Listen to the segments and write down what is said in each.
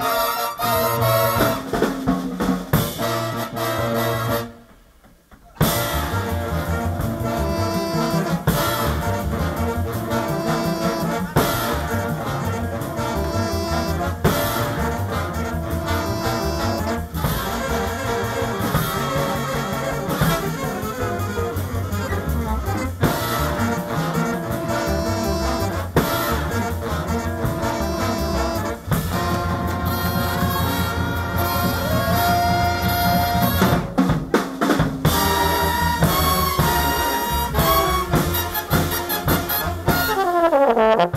Oh!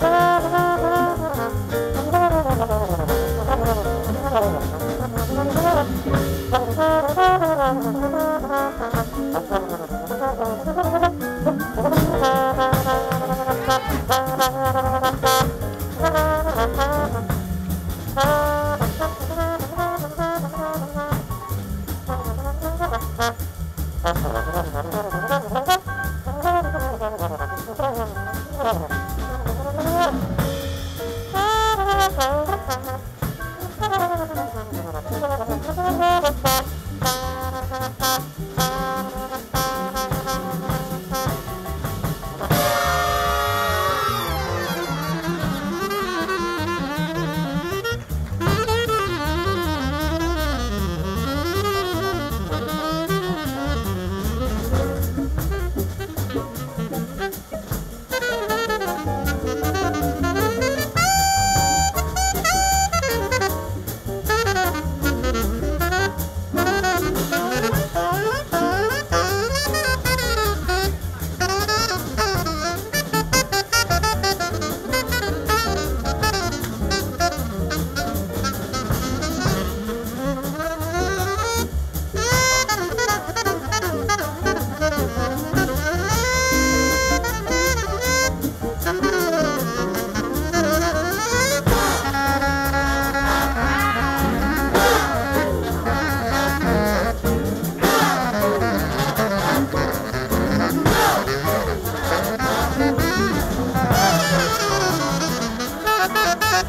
Ha ha ha ha ha. Thank you.